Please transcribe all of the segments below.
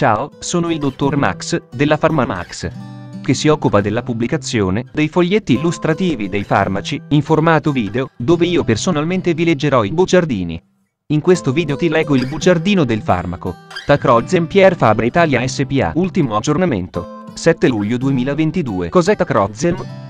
Ciao, sono il dottor Max, della PharmaMax, che si occupa della pubblicazione dei foglietti illustrativi dei farmaci, in formato video, dove io personalmente vi leggerò i bugiardini. In questo video ti leggo il bugiardino del farmaco. Tacrozem Pierre Fabre Italia SPA. Ultimo aggiornamento. 7 luglio 2022. Cos'è Tacrozem?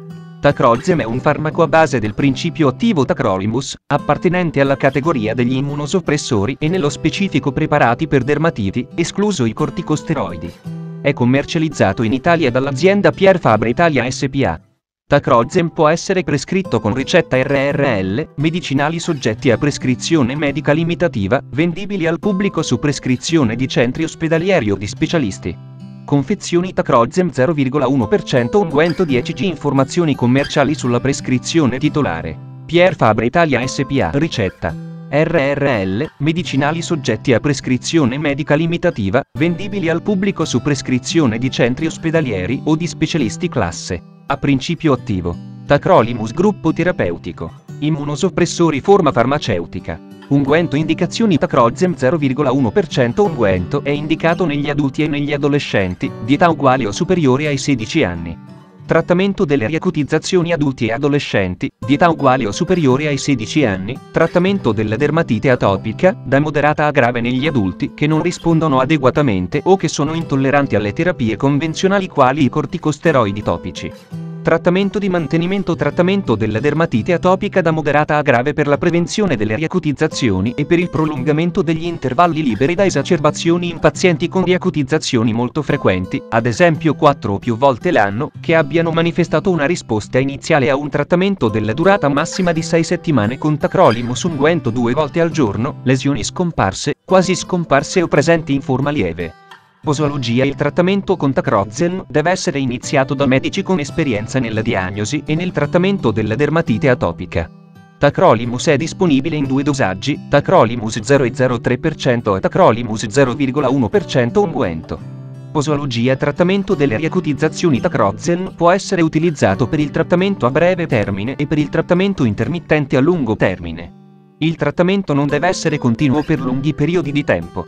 Tacrozem è un farmaco a base del principio attivo tacrolimus, appartenente alla categoria degli immunosoppressori e nello specifico preparati per dermatiti, escluso i corticosteroidi. È commercializzato in Italia dall'azienda Pierre Fabre Italia SPA. Tacrozem può essere prescritto con ricetta RRL, medicinali soggetti a prescrizione medica limitativa, vendibili al pubblico su prescrizione di centri ospedalieri o di specialisti. Confezioni Tacrozem 0,1% unguento 10G Informazioni commerciali sulla prescrizione titolare. Pierre Fabre Italia SPA Ricetta. RRL, medicinali soggetti a prescrizione medica limitativa, vendibili al pubblico su prescrizione di centri ospedalieri o di specialisti classe. A principio attivo. Tacrolimus gruppo terapeutico. Immunosoppressori forma farmaceutica. Unguento indicazioni Tacrozem 0,1% Unguento è indicato negli adulti e negli adolescenti, di età uguale o superiore ai 16 anni. Trattamento delle riacutizzazioni adulti e adolescenti, di età uguale o superiore ai 16 anni, trattamento della dermatite atopica, da moderata a grave negli adulti che non rispondono adeguatamente o che sono intolleranti alle terapie convenzionali quali i corticosteroidi topici. Trattamento di mantenimento Trattamento della dermatite atopica da moderata a grave per la prevenzione delle riacutizzazioni e per il prolungamento degli intervalli liberi da esacerbazioni in pazienti con riacutizzazioni molto frequenti, ad esempio 4 o più volte l'anno, che abbiano manifestato una risposta iniziale a un trattamento della durata massima di 6 settimane con tacrolimus unguento due volte al giorno, lesioni scomparse, quasi scomparse o presenti in forma lieve. Posologia Il trattamento con tacrozen deve essere iniziato da medici con esperienza nella diagnosi e nel trattamento della dermatite atopica. Tacrolimus è disponibile in due dosaggi, Tacrolimus 0,03% e Tacrolimus 0,1% unguento. Posologia Trattamento delle riacutizzazioni Tacrozen può essere utilizzato per il trattamento a breve termine e per il trattamento intermittente a lungo termine. Il trattamento non deve essere continuo per lunghi periodi di tempo.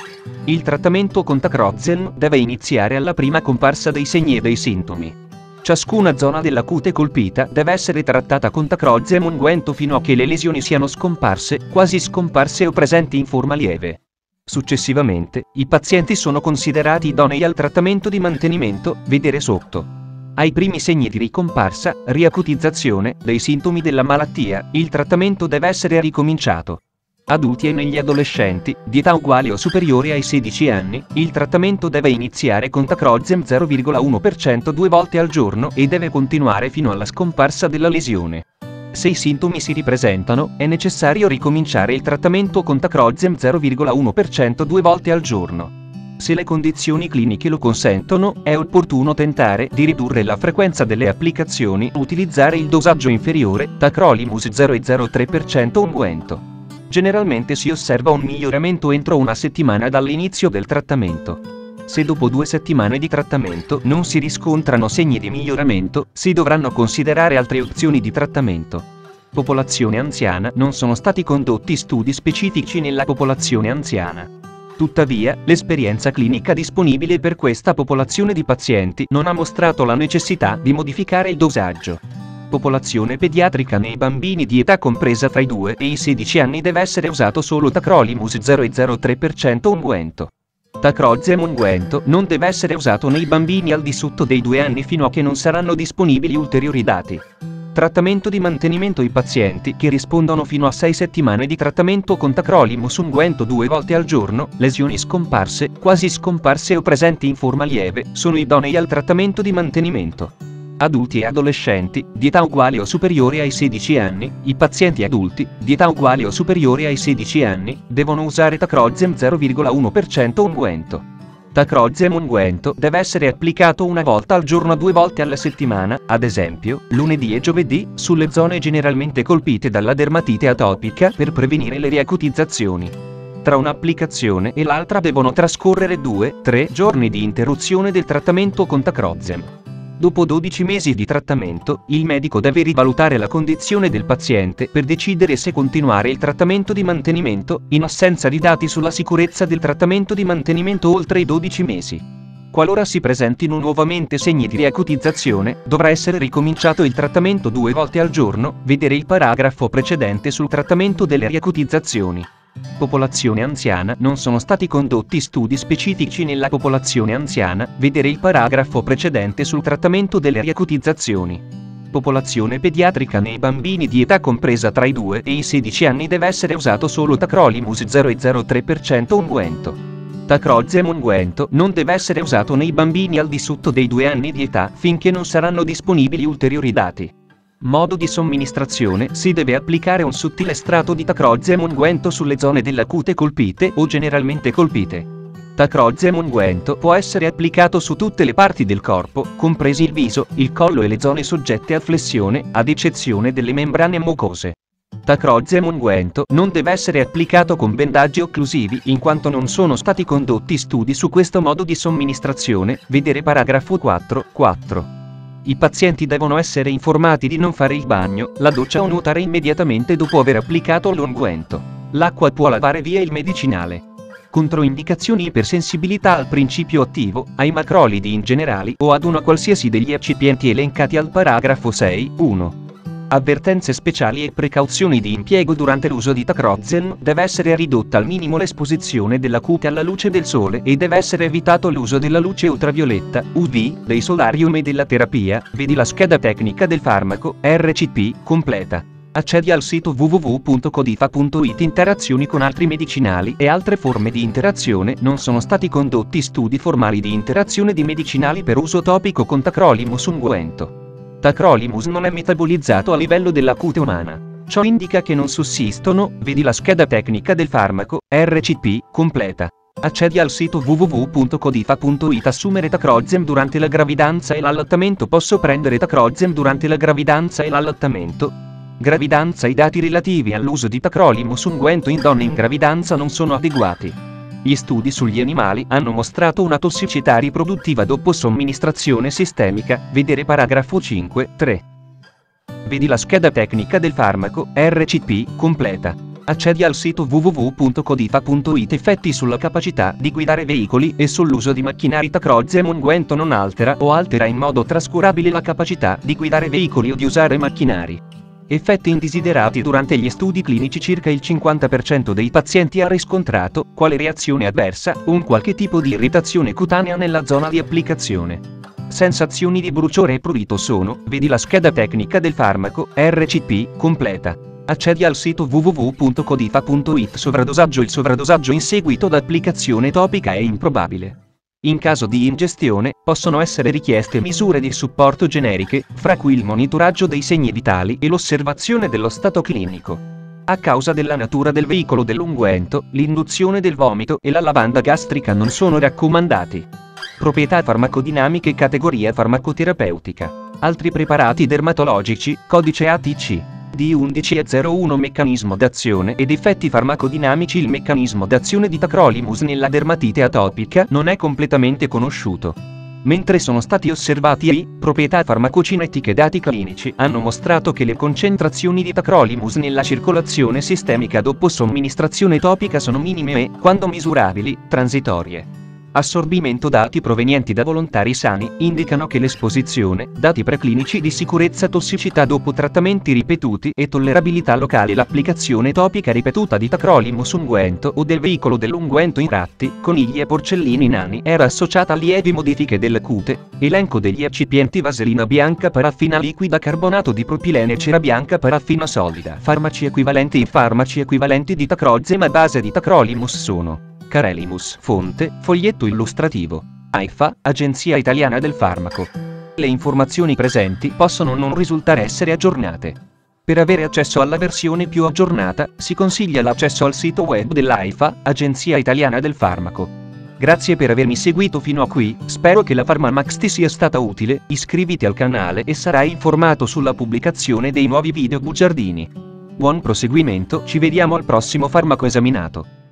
Il trattamento con Tacrozen deve iniziare alla prima comparsa dei segni e dei sintomi. Ciascuna zona della cute colpita deve essere trattata con Tacrozem unguento fino a che le lesioni siano scomparse, quasi scomparse o presenti in forma lieve. Successivamente, i pazienti sono considerati idonei al trattamento di mantenimento, vedere sotto. Ai primi segni di ricomparsa, riacutizzazione, dei sintomi della malattia, il trattamento deve essere ricominciato. Adulti e negli adolescenti, di età uguale o superiore ai 16 anni, il trattamento deve iniziare con tacrozem 0,1% due volte al giorno e deve continuare fino alla scomparsa della lesione. Se i sintomi si ripresentano, è necessario ricominciare il trattamento con tacrozem 0,1% due volte al giorno. Se le condizioni cliniche lo consentono, è opportuno tentare di ridurre la frequenza delle applicazioni, utilizzare il dosaggio inferiore, tacrolimus 0,03% unguento. Generalmente si osserva un miglioramento entro una settimana dall'inizio del trattamento. Se dopo due settimane di trattamento non si riscontrano segni di miglioramento, si dovranno considerare altre opzioni di trattamento. Popolazione anziana Non sono stati condotti studi specifici nella popolazione anziana. Tuttavia, l'esperienza clinica disponibile per questa popolazione di pazienti non ha mostrato la necessità di modificare il dosaggio. Popolazione pediatrica nei bambini di età compresa fra i 2 e i 16 anni deve essere usato solo Tacrolimus 0,03% unguento. Tacrozem unguento non deve essere usato nei bambini al di sotto dei 2 anni fino a che non saranno disponibili ulteriori dati. Trattamento di mantenimento I pazienti che rispondono fino a 6 settimane di trattamento con tacrolimus unguento due volte al giorno, lesioni scomparse, quasi scomparse o presenti in forma lieve, sono idonei al trattamento di mantenimento. Adulti e adolescenti, di età uguale o superiore ai 16 anni, i pazienti adulti, di età uguale o superiore ai 16 anni, devono usare tacrozem 0,1% unguento. Tacrozem unguento deve essere applicato una volta al giorno due volte alla settimana, ad esempio, lunedì e giovedì, sulle zone generalmente colpite dalla dermatite atopica per prevenire le riacutizzazioni. Tra un'applicazione e l'altra devono trascorrere 2-3 giorni di interruzione del trattamento con Tacrozem. Dopo 12 mesi di trattamento, il medico deve rivalutare la condizione del paziente per decidere se continuare il trattamento di mantenimento, in assenza di dati sulla sicurezza del trattamento di mantenimento oltre i 12 mesi. Qualora si presentino nuovamente segni di riacutizzazione, dovrà essere ricominciato il trattamento due volte al giorno, vedere il paragrafo precedente sul trattamento delle riacutizzazioni. Popolazione anziana Non sono stati condotti studi specifici nella popolazione anziana, vedere il paragrafo precedente sul trattamento delle riacutizzazioni. Popolazione pediatrica nei bambini di età compresa tra i 2 e i 16 anni deve essere usato solo Tacrolimus 0,03% unguento. Tacrozem unguento non deve essere usato nei bambini al di sotto dei 2 anni di età finché non saranno disponibili ulteriori dati. Modo di somministrazione Si deve applicare un sottile strato di tacrozem unguento sulle zone della cute colpite o generalmente colpite. Tacrozem unguento può essere applicato su tutte le parti del corpo, compresi il viso, il collo e le zone soggette a flessione, ad eccezione delle membrane mucose. Tacrozem unguento non deve essere applicato con bendaggi occlusivi in quanto non sono stati condotti studi su questo modo di somministrazione, vedere paragrafo 4, 4. I pazienti devono essere informati di non fare il bagno, la doccia o nuotare immediatamente dopo aver applicato l'unguento. L'acqua può lavare via il medicinale. Controindicazioni ipersensibilità al principio attivo, ai macrolidi in generale o ad una qualsiasi degli eccipienti elencati al paragrafo 6, 1. Avvertenze speciali e precauzioni di impiego durante l'uso di Tacrozen deve essere ridotta al minimo l'esposizione della cute alla luce del sole e deve essere evitato l'uso della luce ultravioletta, UV, dei solarium e della terapia, vedi la scheda tecnica del farmaco, RCP, completa. Accedi al sito www.codifa.it Interazioni con altri medicinali e altre forme di interazione Non sono stati condotti studi formali di interazione di medicinali per uso topico con tacrolimus unguento. Tacrolimus non è metabolizzato a livello della cute umana. Ciò indica che non sussistono, vedi la scheda tecnica del farmaco, RCP, completa. Accedi al sito www.codifa.it Assumere Tacrozem durante la gravidanza e l'allattamento Posso prendere Tacrozem durante la gravidanza e l'allattamento? Gravidanza I dati relativi all'uso di Tacrolimus unguento in donne in gravidanza non sono adeguati. Gli studi sugli animali hanno mostrato una tossicità riproduttiva dopo somministrazione sistemica, vedere paragrafo 5, 3. Vedi la scheda tecnica del farmaco, RCP, completa. Accedi al sito www.codifa.it Effetti sulla capacità di guidare veicoli e sull'uso di macchinari Tacrozem unguento non altera o altera in modo trascurabile la capacità di guidare veicoli o di usare macchinari. Effetti indesiderati durante gli studi clinici circa il 50% dei pazienti ha riscontrato, quale reazione avversa, un qualche tipo di irritazione cutanea nella zona di applicazione. Sensazioni di bruciore e prurito sono, vedi la scheda tecnica del farmaco, RCP, completa. Accedi al sito www.codifa.it Sovradosaggio Il sovradosaggio in seguito ad applicazione topica è improbabile. In caso di ingestione, possono essere richieste misure di supporto generiche, fra cui il monitoraggio dei segni vitali e l'osservazione dello stato clinico. A causa della natura del veicolo dell'unguento, l'induzione del vomito e la lavanda gastrica non sono raccomandati. Proprietà farmacodinamiche categoria farmacoterapeutica. Altri preparati dermatologici, codice ATC. D1101 Meccanismo d'azione ed effetti farmacodinamici Il meccanismo d'azione di tacrolimus nella dermatite atopica non è completamente conosciuto. Mentre sono stati osservati i proprietà farmacocinetiche e dati clinici hanno mostrato che le concentrazioni di tacrolimus nella circolazione sistemica dopo somministrazione topica sono minime e, quando misurabili, transitorie. Assorbimento dati provenienti da volontari sani indicano che l'esposizione, dati preclinici di sicurezza tossicità dopo trattamenti ripetuti e tollerabilità locale l'applicazione topica ripetuta di tacrolimus unguento o del veicolo dell'unguento in ratti, conigli e porcellini nani era associata a lievi modifiche della cute, elenco degli eccipienti vaselina bianca paraffina liquida carbonato di propilene cera bianca paraffina solida farmaci equivalenti I farmaci equivalenti di tacrozema a base di tacrolimus sono Carelimus, fonte, foglietto illustrativo. AIFA, Agenzia Italiana del Farmaco. Le informazioni presenti possono non risultare essere aggiornate. Per avere accesso alla versione più aggiornata, si consiglia l'accesso al sito web dell'AIFA, Agenzia Italiana del Farmaco. Grazie per avermi seguito fino a qui, spero che la Pharmamax ti sia stata utile, iscriviti al canale e sarai informato sulla pubblicazione dei nuovi video bugiardini. Buon proseguimento, ci vediamo al prossimo farmaco esaminato.